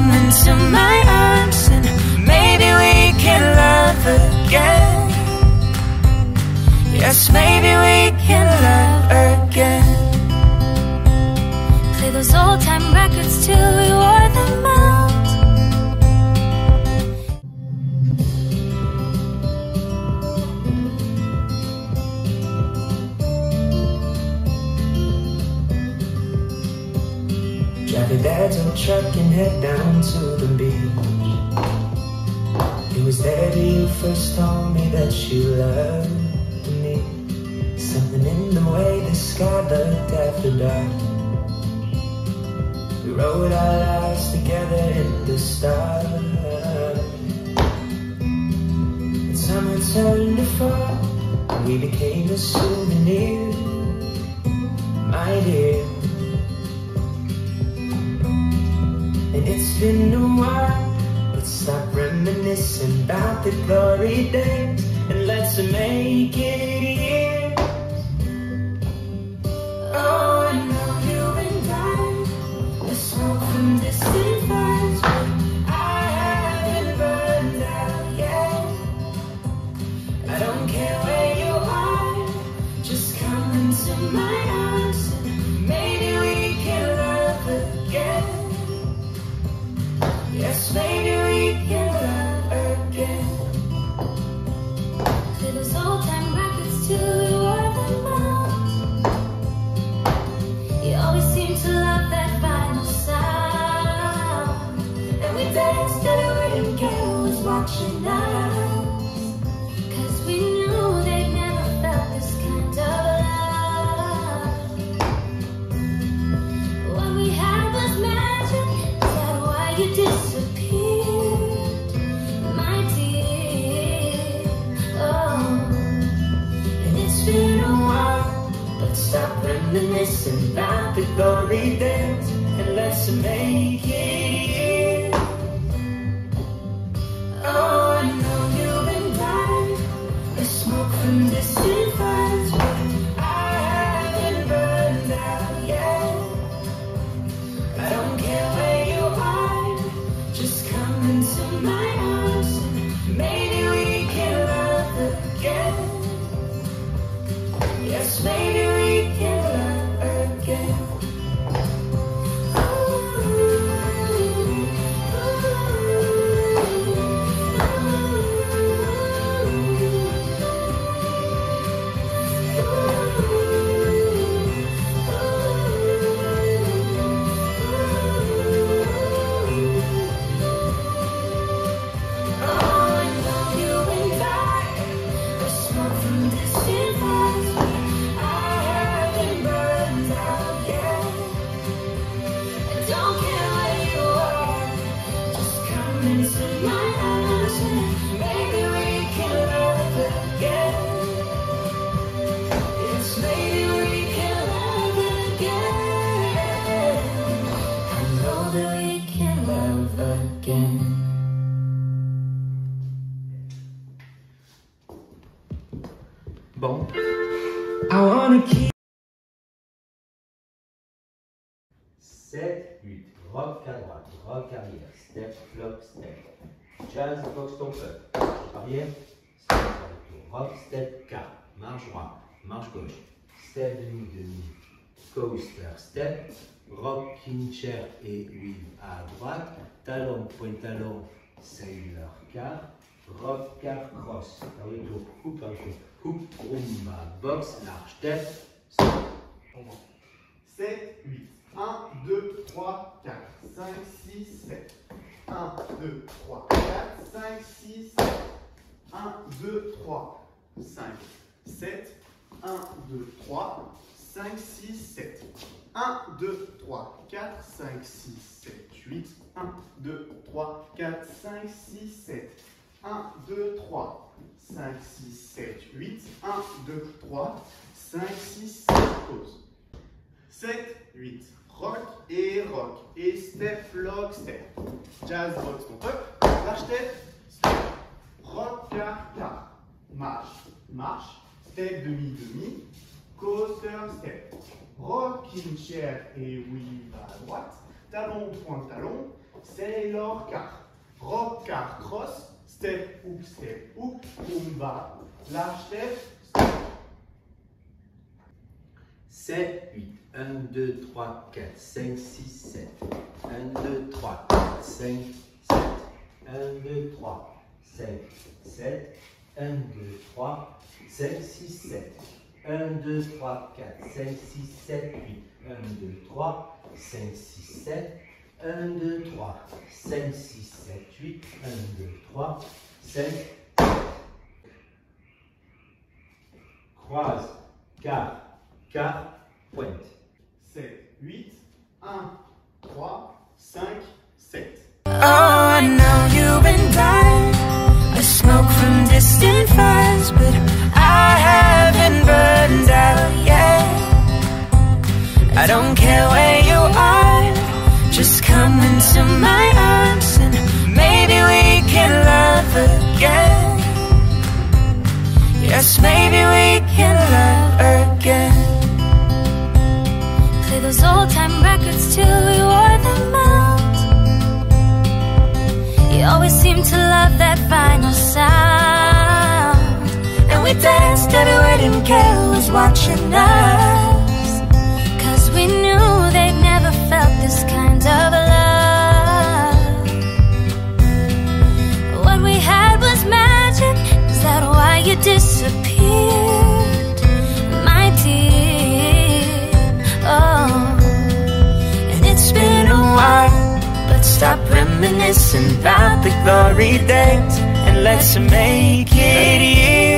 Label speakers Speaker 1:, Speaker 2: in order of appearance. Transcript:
Speaker 1: come into my arms and maybe we can love again. Yes, maybe we can love again. Play those old time records
Speaker 2: too. Your dad's old truck and head down to the beach. It was there you first told me that you loved me. Something in the way the sky looked after dark. We wrote our lives together in the stars. And summer turned to fall, we became a souvenir, my dear. It's been a while, but stop reminiscing about the glory days and let's make it years. Oh, I know you and I, the smoke from distant fires, but I haven't burned out yet. I don't care where you are, just come into my arms
Speaker 1: records
Speaker 2: stop reminiscing about the glory days and let's make it. Oh, I know you and I, the smoke from distant fires, but I haven't burned out yet. I don't care where you are, just come into my arms don't care where you are, just come into
Speaker 3: 7, 8. Rock à droite, rock arrière, step, flop, step. Jazz, box ton. Arrière, step, retour. Rock, step, quart. Marche droit, marche gauche. Step, demi, demi. Coaster, step. Rocking chair et weave à droite. Talon, point talon, sailor, quart. Rock, quart, cross. Retour, hoop, à retour. Hoop, rumba, box, large, step. Step.
Speaker 4: 7, 8. 1, 2, 3, 4, 5, 6, 7. 1, 2, 3, 4, 5, 6, 7. 1, 2, 3, 5, 7. 1, 2, 3, 5, 6, 7. 1, 2, 3, 4, 5, 6, 7, 8. 1, 2, 3, 4, 5, 6, 7. 1, 2, 3, 5, 6, 7, 8. 1, 2, 3, 5, 6, 7. Pause. 7, 8. Rock et rock. Et step, lock, step. Jazz, box, ton up. Step, step. Rock, car, car. Marche, marche. Step, demi, demi. Coaster, step. Rocking chair et weave à droite. Talon, point, talon. Sailor, car. Rock, car, cross. Step, hook, step, hook. Rumba. Large step, step.
Speaker 3: 7, 8. 1, 2, 3, 4, 5, 6, 7. 1, 2, 3, 4, 5, 7. 1, 2, 3, 5, 7. 1, 2, 3, 5, 6, 7. 1, 2, 3, 4, 5, 6, 7, 8. 1, 2, 3, 5, 6, 7. 1, 2, 3, 5, 6, 7, 8. 1, 2, 3, 5, croise, quart, quart, pointe.
Speaker 4: 7, 8, 1, 3, 5, 7.
Speaker 2: Oh, I know you've been dying. The smoke from distant fires, but I haven't burned out yet. I don't care where you are, just come into my arms and maybe we can love again. Yes, maybe we can love
Speaker 1: Those old time records till we wore them out. You always seem to love that final sound.
Speaker 2: And we danced everywhere, didn't care who was watching us. Reminiscing about the glory days and let's make it years.